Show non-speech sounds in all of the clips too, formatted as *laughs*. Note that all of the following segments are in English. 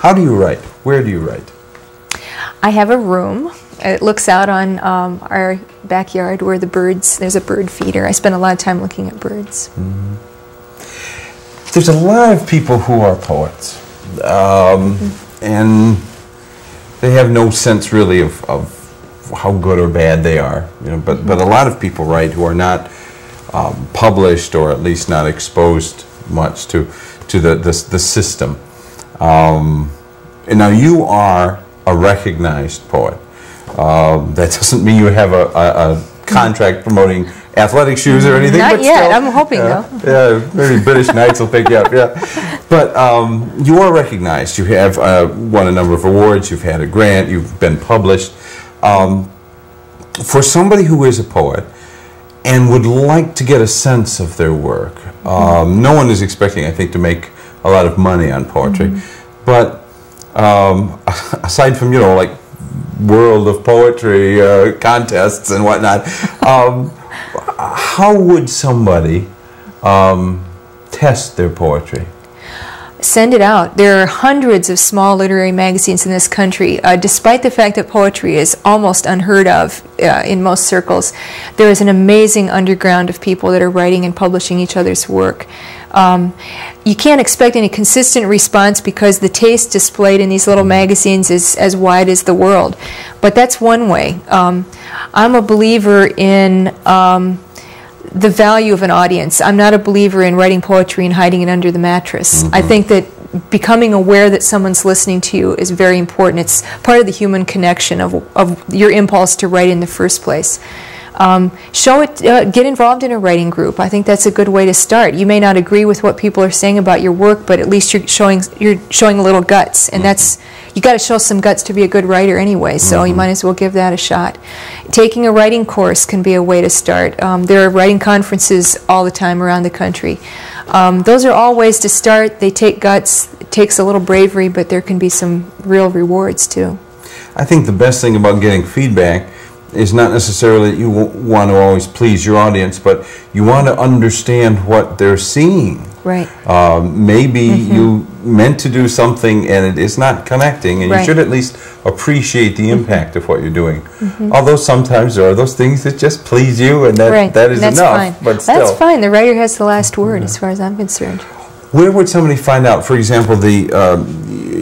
How do you write? Where do you write? I have a room. It looks out on um, our backyard where the birds, there's a bird feeder. I spend a lot of time looking at birds. Mm-hmm. There's a lot of people who are poets, um, mm-hmm. and they have no sense really of, of how good or bad they are. You know, but, mm-hmm. but a lot of people write who are not um, published or at least not exposed much to, to the, the, the system. Um, and now you are a recognized poet. Um, that *laughs* doesn't mean you have a, a, a contract promoting athletic shoes or anything. Not but yet. Still, I'm hoping uh, though. Yeah, maybe British Knights will pick you up. Yeah, but um, you are recognized. You have uh, won a number of awards. You've had a grant. You've been published. Um, for somebody who is a poet and would like to get a sense of their work, um, no one is expecting, I think, to make a lot of money on poetry, mm -hmm. But um, *laughs* aside from, you know, like world of poetry uh, contests and whatnot, um, *laughs* how would somebody um, test their poetry? Send it out. There are hundreds of small literary magazines in this country. Uh, despite the fact that poetry is almost unheard of uh, in most circles, there is an amazing underground of people that are writing and publishing each other's work. Um, you can't expect any consistent response because the taste displayed in these little magazines is as wide as the world. But that's one way. Um, I'm a believer in um, the value of an audience. I'm not a believer in writing poetry and hiding it under the mattress. Mm -hmm. I think that becoming aware that someone's listening to you is very important. It's part of the human connection of, of your impulse to write in the first place. Um, show it, uh, get involved in a writing group. I think that's a good way to start. You may not agree with what people are saying about your work, but at least you're showing you're showing a little guts, and that's you got to show some guts to be a good writer anyway. So mm -hmm. you might as well give that a shot. Taking a writing course can be a way to start. Um, there are writing conferences all the time around the country. Um, those are all ways to start. They take guts. It takes a little bravery, but there can be some real rewards too. I think the best thing about getting feedback is not necessarily that you want to always please your audience, but you want to understand what they're seeing. Right. Um, maybe mm -hmm. you meant to do something and it is not connecting, and right. you should at least appreciate the mm-hmm. impact mm -hmm. of what you're doing. Mm -hmm. Although sometimes there are those things that just please you, and that, right. that is That's enough. Fine. But still. That's fine. The writer has the last word, as far as I'm concerned. Where would somebody find out? For example, the um,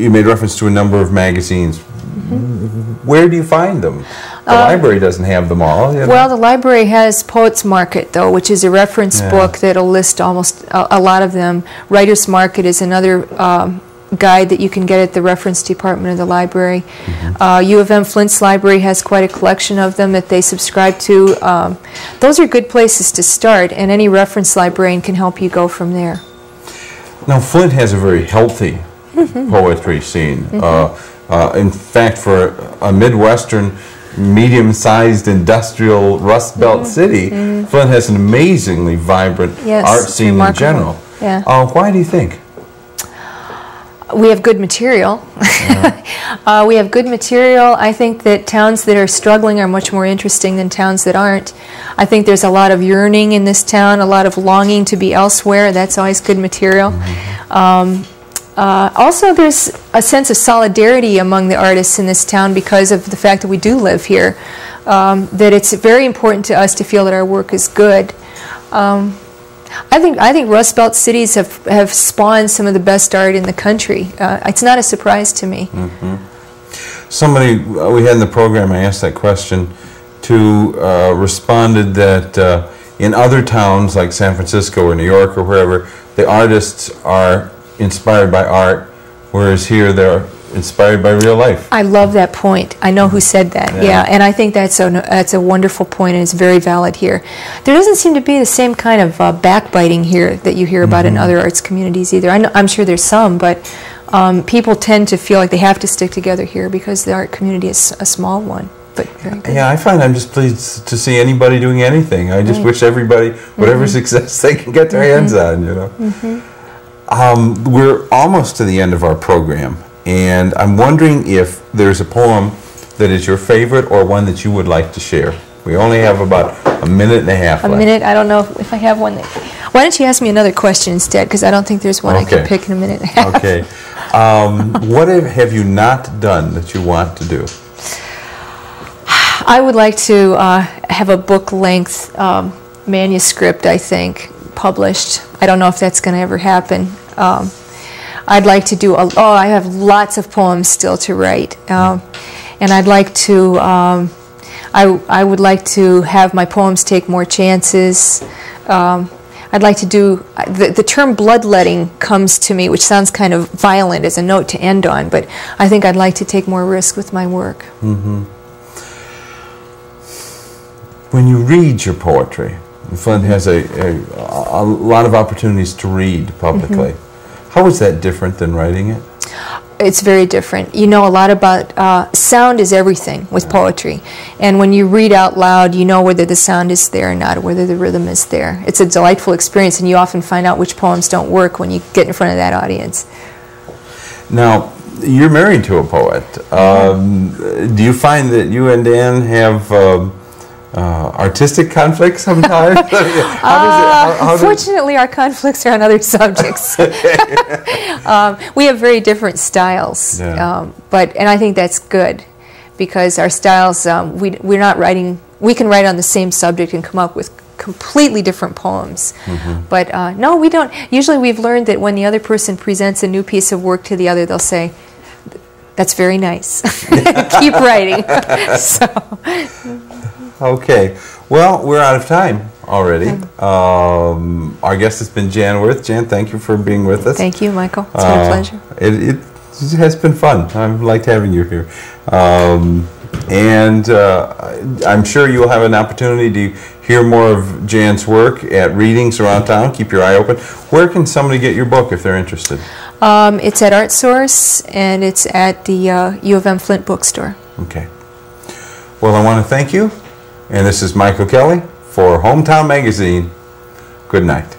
you made reference to a number of magazines. Mm-hmm. Where do you find them? The uh, library doesn't have them all. You know? Well, the library has Poets Market, though, which is a reference yeah. book that'll list almost a, a, lot of them. Writer's Market is another um, guide that you can get at the reference department of the library. Mm -hmm. uh, U of M Flint's library has quite a collection of them that they subscribe to. Um, those are good places to start, and any reference librarian can help you go from there. Now, Flint has a very healthy mm -hmm. poetry scene. Mm -hmm. uh, uh, in fact, for a Midwestern medium-sized industrial Rust Belt mm -hmm. city, mm -hmm. Flint has an amazingly vibrant yes, art scene remarkable. in general. Yeah. Uh, why do you think? We have good material. Yeah. *laughs* uh, we have good material. I think that towns that are struggling are much more interesting than towns that aren't. I think there's a lot of yearning in this town, a lot of longing to be elsewhere. That's always good material. Mm -hmm. um, uh, also, there's a sense of solidarity among the artists in this town because of the fact that we do live here. Um, that it's very important to us to feel that our work is good. Um, I think I think Rust Belt cities have have spawned some of the best art in the country. Uh, it's not a surprise to me. Mm -hmm. Somebody uh, we had in the program, I asked that question, to uh, responded that uh, in other towns like San Francisco or New York or wherever, the artists are inspired by art, whereas here they're inspired by real life. I love that point. I know who said that. Yeah, yeah and I think that's a that's a wonderful point, and it's very valid here. There doesn't seem to be the same kind of uh, backbiting here that you hear about mm -hmm. in mm-hmm. other arts communities either. I am sure there's some, but um, people tend to feel like they have to stick together here because the art community is a small one. But Yeah, I find I'm just pleased to see anybody doing anything. I just right. wish everybody, whatever mm -hmm. *laughs* success they can get their mm -hmm. hands on, you know. Um, we're almost to the end of our program, and I'm wondering if there's a poem that is your favorite or one that you would like to share. We only have about a minute and a half a left. minute? I don't know if I have one. That, why don't you ask me another question instead? Because I don't think there's one okay. I can pick in a minute and a half. Okay. Um, what have, have you not done that you want to do? I would like to uh, have a book length um, manuscript, I think, published. I don't know if that's going to ever happen. Um, I'd like to do, a, oh, I have lots of poems still to write. Um, and I'd like to, um, I, I would like to have my poems take more chances. Um, I'd like to do, the, the term bloodletting comes to me, which sounds kind of violent as a note to end on, but I think I'd like to take more risk with my work. Mm-hmm. When you read your poetry, Flint has a, a, a lot of opportunities to read publicly. Mm-hmm. How is that different than writing it? It's very different. You know a lot about uh, sound is everything with poetry, and when you read out loud, you know whether the sound is there or not, or whether the rhythm is there. It's a delightful experience, and you often find out which poems don't work when you get in front of that audience. Now, you're married to a poet. Mm-hmm. Um, do you find that you and Dan have? Um, uh, artistic conflicts sometimes? *laughs* how, how fortunately, our conflicts are on other *laughs* subjects. *laughs* um, we have very different styles, yeah. um, but and I think that's good because our styles um, we we're not writing. We can write on the same subject and come up with completely different poems. Mm-hmm. But uh, no, we don't. Usually, we've learned that when the other person presents a new piece of work to the other, they'll say. That's very nice. Keep writing. so. Okay. Well, we're out of time already. Um, our guest has been Jan Worth. Jan, thank you for being with us. Thank you, Michael. It's uh, been a pleasure. It, it, has been fun. I've liked having you here. Um, and uh, I'm sure you'll have an opportunity to hear more of Jan's work at readings around town. Keep your eye open. Where can somebody get your book if they're interested? Um, it's at ArtSource and it's at the uh, U of M Flint bookstore. Okay. Well, I want to thank you and this is Michael Kelly for Hometown Magazine. Good night.